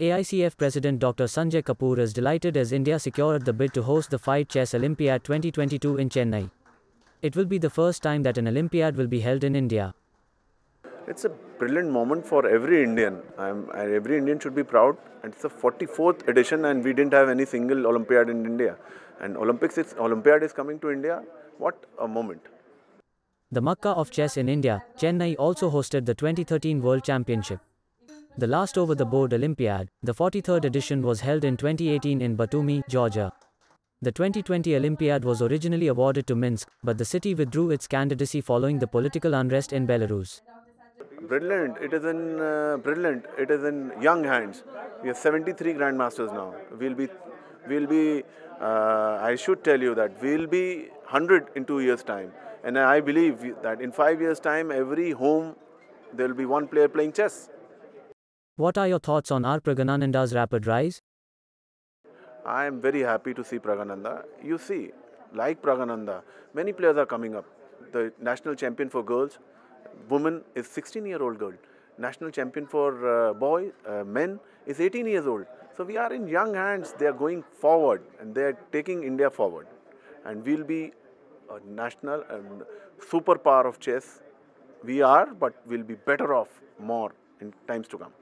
AICF President Dr. Sanjay Kapoor is delighted as India secured the bid to host the FIDE Chess Olympiad 2022 in Chennai. It will be the first time that an Olympiad will be held in India. It's a brilliant moment for every Indian. I'm, every Indian should be proud. It's the 44th edition, and we didn't have any single Olympiad in India. And Olympics, is, Olympiad is coming to India. What a moment! The Makkah of chess in India, Chennai also hosted the 2013 World Championship. The last over the board Olympiad, the 43rd edition was held in 2018 in Batumi, Georgia. The 2020 Olympiad was originally awarded to Minsk, but the city withdrew its candidacy following the political unrest in Belarus. Brilliant. It is in uh, brilliant. It is in young hands. We have 73 grandmasters now. We'll be, we'll be. Uh, I should tell you that we'll be 100 in two years' time, and I believe that in five years' time, every home there will be one player playing chess. What are your thoughts on R. Praggnanandhaa's rapid rise? I am very happy to see Praggnanandhaa. You see, like Praggnananda, many players are coming up. The national champion for girls, woman is 16 year old girl. National champion for uh, boy, uh, men is 18 years old. So we are in young hands. They are going forward and they are taking India forward. And we'll be a national and superpower of chess. We are, but we'll be better off more in times to come.